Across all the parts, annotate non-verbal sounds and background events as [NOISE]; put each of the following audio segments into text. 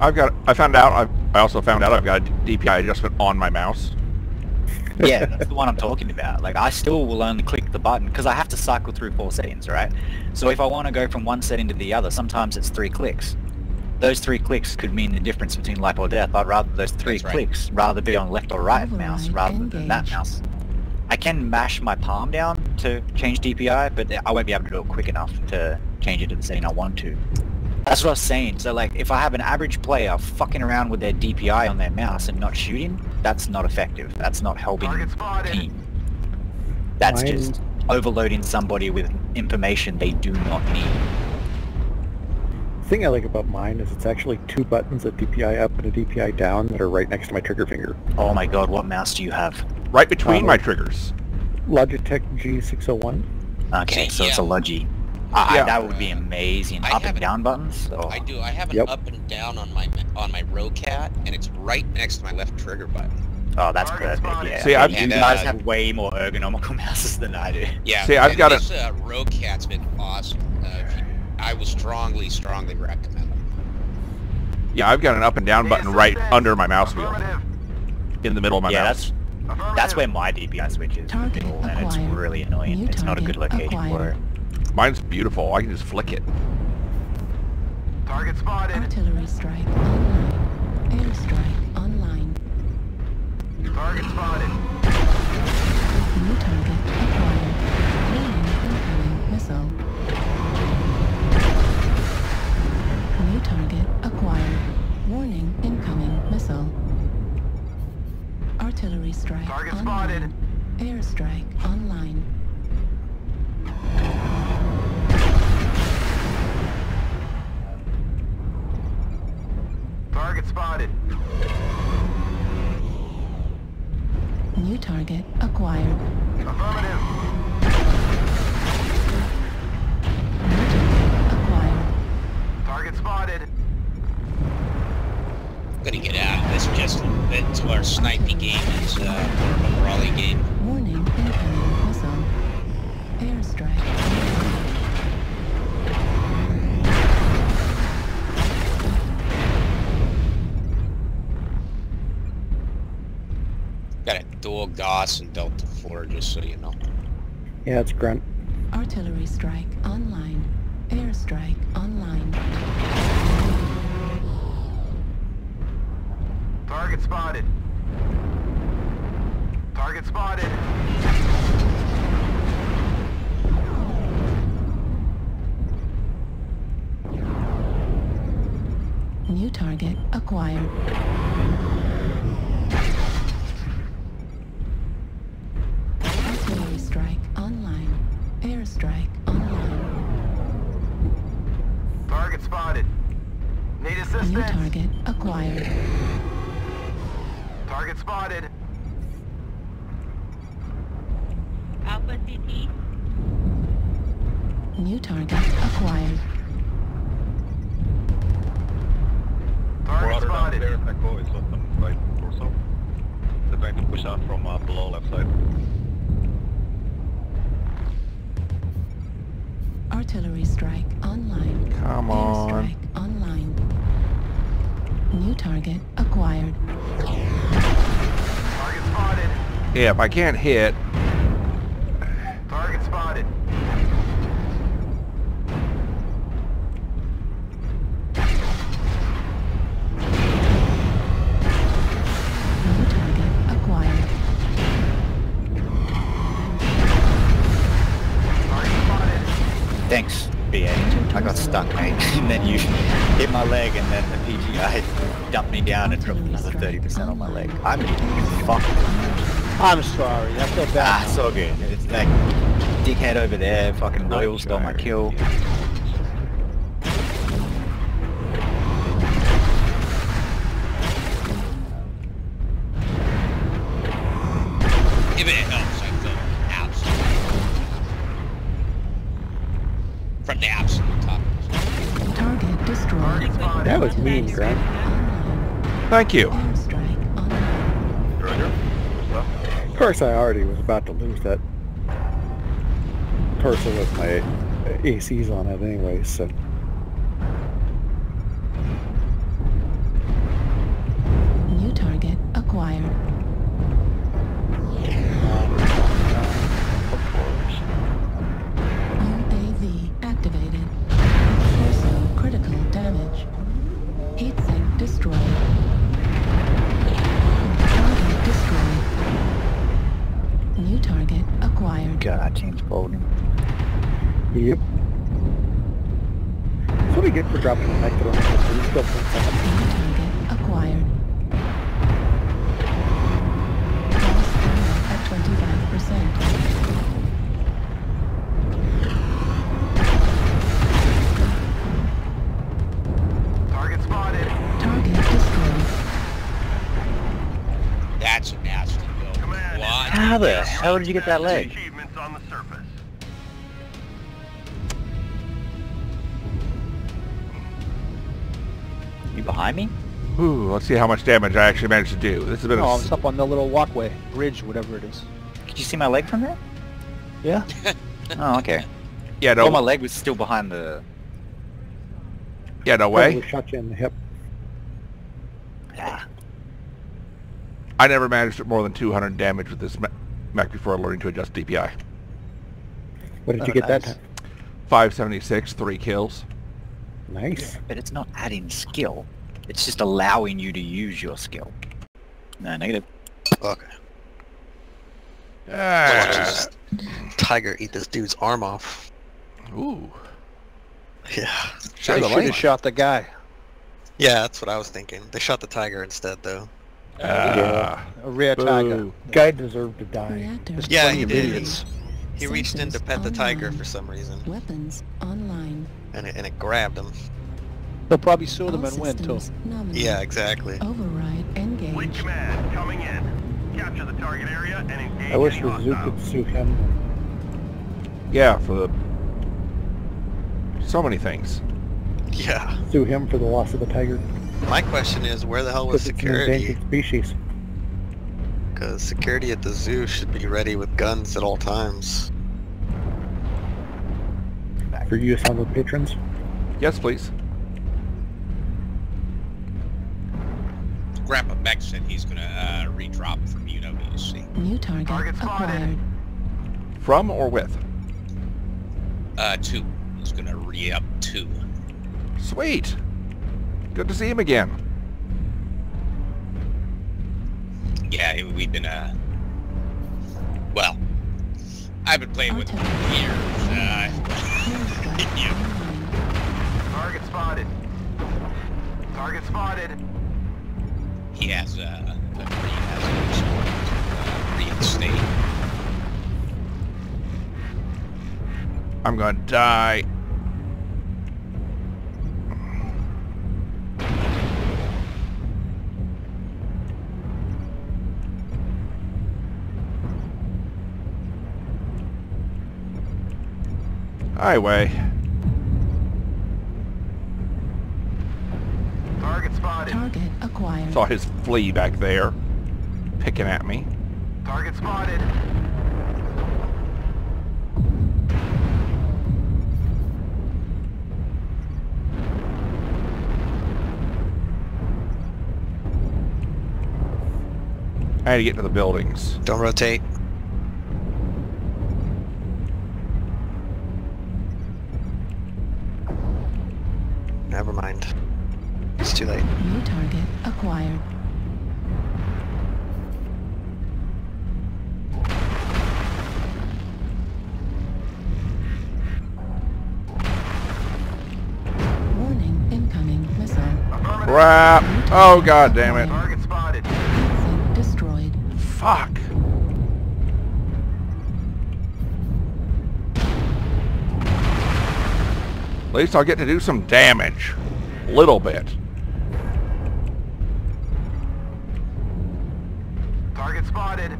I've got. I found out. I, I also found out I've got a DPI adjustment on my mouse. yeah, [LAUGHS] that's the one I'm talking about. Like, I still will only click the button because I have to cycle through four settings, right? So if I want to go from one setting to the other, sometimes it's three clicks. Those three clicks could mean the difference between life or death. I'd rather those three right. clicks rather be on left or right Override mouse rather than that mouse. I can mash my palm down to change DPI, but I won't be able to do it quick enough to change it to the setting I want to. That's what I was saying. So like, if I have an average player fucking around with their DPI on their mouse and not shooting, that's not effective. That's not helping the team. That's Mine- just overloading somebody with information they do not need. The thing I like about mine is it's actually two buttons, a DPI up and a DPI down, that are right next to my trigger finger. Oh my god, what mouse do you have? Right between Oh. my triggers. Logitech G601. Okay, See, so it's a yeah. Logi. Ah, Yeah. that would be amazing. I Up and haven't- down buttons? Oh. I do. I have an Yep. up and down on my on my Roccat, and it's right next to my left trigger button. Oh, that's perfect. Yeah. See, I've- you guys uh, have way more ergonomical [LAUGHS] mouses than I do. Yeah. See, I've and got a- this uh, Roccat's been awesome. Uh, if you, I will strongly, strongly recommend them. Yeah, I've got an up and down button right under my mouse wheel. In the middle of my yeah, mouse. that's that's where my DPI switch is. Target middle, and it's really annoying. New it's not a good target location for it. Mine's beautiful. I can just flick it. Target spotted. Artillery strike online. Airstrike online. Target spotted. Until our sniping game is uh, more of a brawly game. Warning incoming missile. Airstrike online. Got a dual Gauss and Delta 4, just so you know. Yeah, it's grunt. Artillery strike online. Airstrike online. Target spotted. Target spotted. Alpha CT. New target acquired. Target spotted. Echo is on the right torso. They're trying to push out from uh, below left side. Artillery strike online. Come on. Airstrike online. New target acquired. Target spotted. Yeah, if I can't hit, stuck, mate. [LAUGHS] and then you hit my leg, and then the PGI dumped me down and dropped another 30% on my leg. I'm fucked. I'm sorry. I feel Ah, bad. it's all good. It's like dickhead over there, fucking Royal stole my kill. That was mean, grunt. Thank you. Airstrike online. Roger. Push left. Of course, I already was about to lose that torso with my ACs on it anyway, so... How the hell did you get that leg? Achievements on the surface. You behind me? Ooh, let's see how much damage I actually managed to do. This has been a Oh, s- it's up on the little walkway, bridge, whatever it is. Could you see my leg from there? Yeah? [LAUGHS] Oh, okay. yeah, Oh, my leg was still behind the... yeah, no Probably way. shot you in the hip. Ah, I never managed more than 200 damage with this me- mech before learning to adjust DPI. What did Oh, you get that time? 576, three kills. Nice. but it's not adding skill. It's just allowing you to use your skill. No, negative. Okay. Ah, Watch this tiger eat this dude's arm off. ooh. Yeah. Shine They should have shot the guy. Yeah, that's what I was thinking. They shot the tiger instead, though. Ah, A rare tiger. Guy deserved to die. There's Yeah, he did. idiots. He reached in to Sensors pet the tiger for some reason, Weapons online. and it, and it grabbed him. They'll probably sue them and win too. systems nominal. Yeah, exactly. Override Fleet command coming in. Capture the target area and engage I wish any Razu hostiles. could sue him. Yeah, for the... So many things. Yeah. Sue him for the loss of the tiger. My question is, where the hell was Because it's an security? species. Because security at the zoo should be ready with guns at all times. For use on the patrons. Yes, please. Grandpa Beck said he's gonna uh, redrop from UWC. New target, Target acquired. From or with? Uh, two. He's gonna re-up two. Sweet. Good to see him again. Yeah, we've been, uh... Well, I've been playing with him for years. Uh, Airstrike [LAUGHS] Yeah. Target spotted. Target spotted. he has, uh, a Green has a uh, reinstate. I'm gonna die. Highway. Target spotted. Target acquired. Saw his flea back there, picking at me. Target spotted. I had to get to the buildings. Don't rotate. Crap! Oh god damn it! Target spotted. Sensing destroyed. Fuck! At least I'll get to do some damage. A Little bit. Target spotted.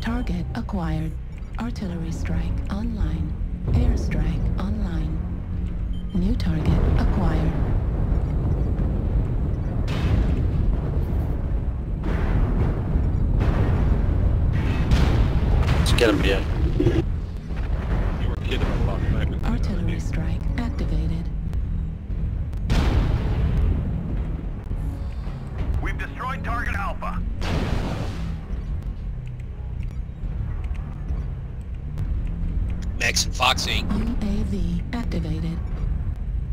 Target acquired. Artillery strike online. Airstrike online. New target acquired. Let's get him, yeah. You were kidding a lot. Like, Artillery strike activated. We've destroyed target Alpha. Foxy. UAV activated.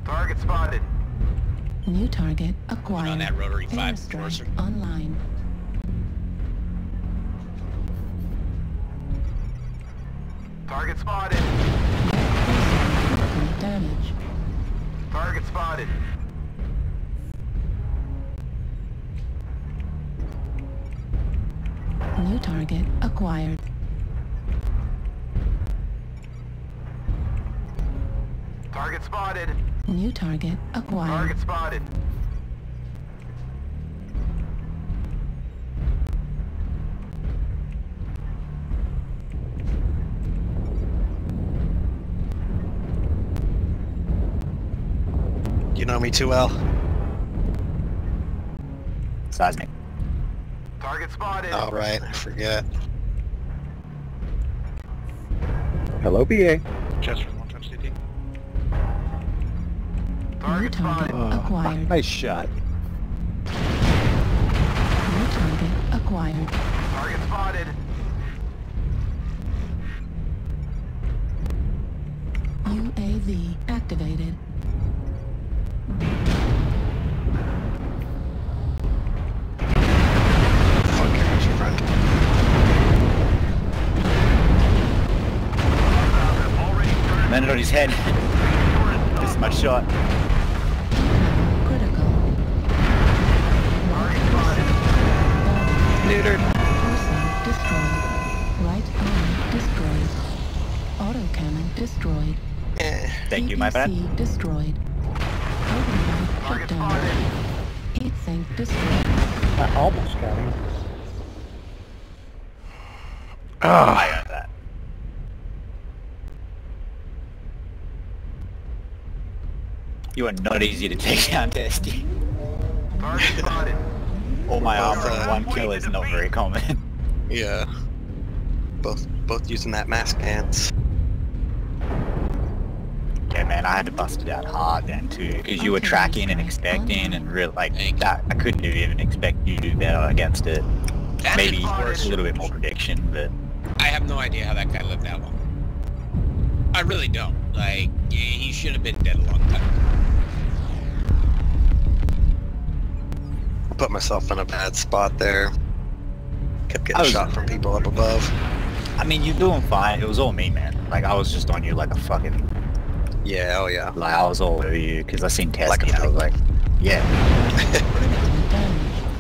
Target spotted. New target on acquired. that rotary five Airstrike enforcer. online. Target spotted. Damage. Target spotted. New target acquired. Target spotted. New target acquired. Target spotted. You know me too well. Seismic. Target spotted. All right, I forget. Hello, BA. Chest Target target. Acquired. nice shot. New target acquired. Target spotted. UAV activated. Fuck your your friend. Already started. Landed on his head. [LAUGHS] this is my shot. Neutered. Torso destroyed. Right arm destroyed. Autocannon destroyed. Eh. Thank you, my friend. Destroyed. Override shut down. Heat sink destroyed. I almost got him. Ah, I got that. You are not easy to take down, Testy. Target spotted. All my Well, armor uh, one kill is not very common. [LAUGHS] Yeah. Both both using that mask pants. yeah, man, I had to bust it out hard then too, because you were tracking and expecting and real like that. I couldn't even expect you to do better against it. That's Maybe worse. a little bit more prediction, but I have no idea how that guy lived that long. I really don't. Like, yeah, he should have been dead a long time. ago. Put myself in a bad spot there. Kept getting was- shot from people up above. I mean, you're doing fine. It was all me, man. Like I was just on you like a fucking Yeah, oh yeah. like I was all over you because I seen Testy. Like a and I was like, yeah.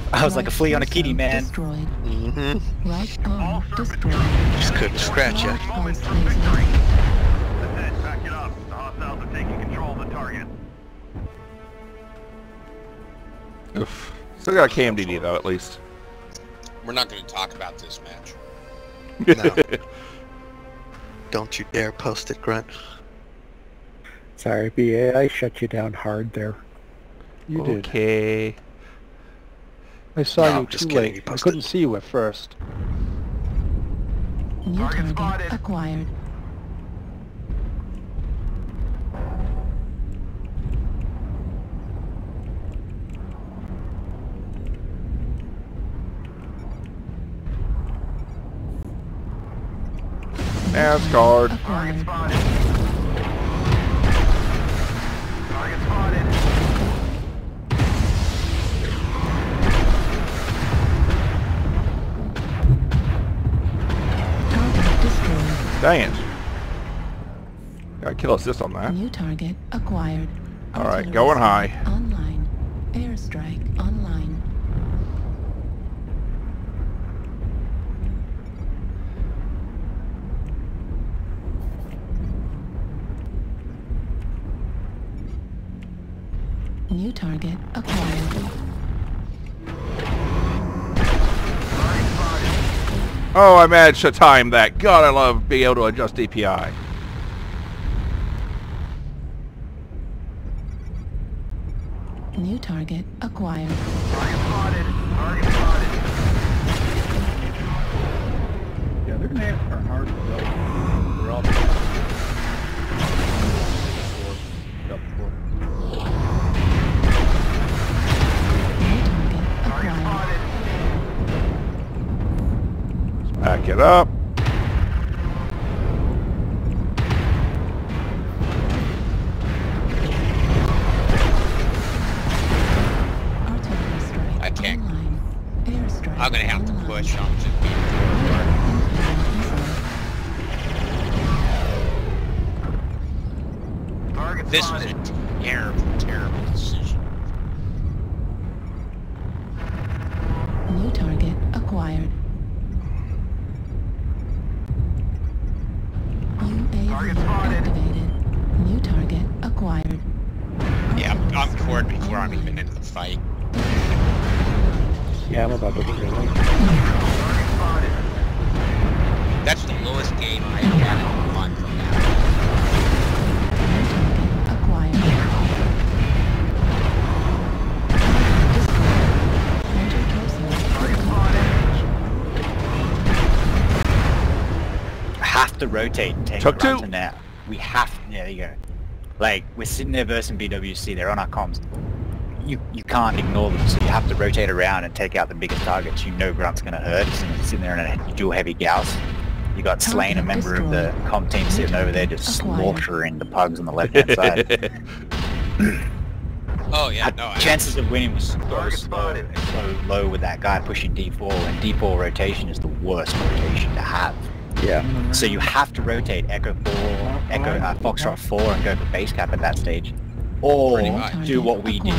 [LAUGHS] I was like a flea on a kitty, man. Destroyed. Mm-hmm. Right arm destroyed. Just couldn't scratch ya. Still got a KMDD though, at least. We're not going to talk about this match. No. [LAUGHS] Don't you dare post it, Grunt. Sorry, BA. I shut you down hard there. You did. okay. I saw No, you just too kidding, you. I couldn't see you at first. New Target target spotted. acquired. NASCAR. Target spotted. Target spotted. Target destroyed. Dang it. Got a kill assist on that. New target acquired. All right, going high. Online. Airstrike online. New target acquired. Oh, I managed to time that. God, I love being able to adjust DPI. New target acquired. Target spotted. Target spotted. Yeah, they're hard to go. Up. To rotate and take Took a run two. to now. We have yeah, there you go. Like we're sitting there versing BWC, they're on our comms. You you can't ignore them, so you have to rotate around and take out the biggest targets. You know Grunt's gonna hurt. He's sitting- sitting there in a dual heavy gauss. You got Slain, a member of the comm team, sitting over there just slaughtering the pugs on the left hand side. [LAUGHS] Oh yeah, no, I, chances of winning was so Target slow, spotted. so low with that guy pushing D4, and D4 rotation is the worst rotation to have. Yeah. So you have to rotate Echo 4, Echo uh, Foxtrot 4 and go for base cap at that stage. Or Pretty New much. target do what we do.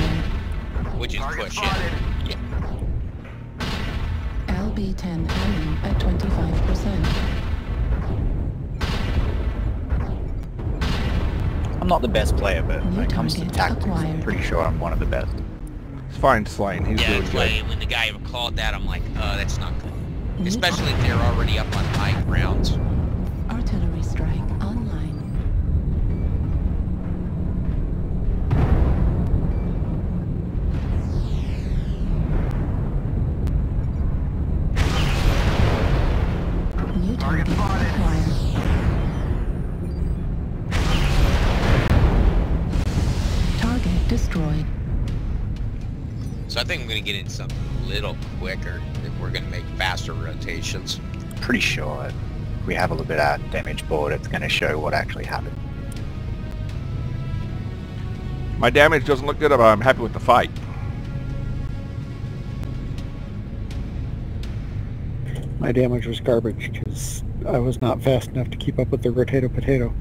which is push spotted. it. LB-10 ammo at 25%. I'm not the best player, but when it comes to target tactics, I'm pretty sure I'm one of the best. It's fine, Slain. He's Yeah, doing that's good. why when the guy called that, I'm like, oh, that's not good. New Especially if they're already up on high ground. Artillery strike online. New Target target acquired. Target destroyed. So I think I'm gonna get in something a little quicker if we're gonna make faster rotations. Pretty sure if we have a look at our damage board, it's going to show what actually happened. My damage doesn't look good, but I'm happy with the fight. My damage was garbage because I was not fast enough to keep up with the rotato potato.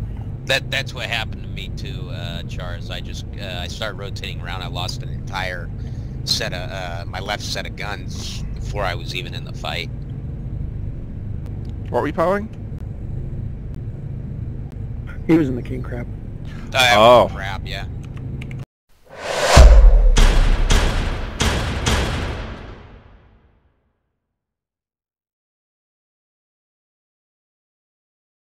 That that's what happened to me too, uh, Charles. I just uh, I started rotating around. I lost an entire set of uh, my left set of guns before I was even in the fight. What were you powering? He was in the king crab. Uh, Oh. crap! Yeah.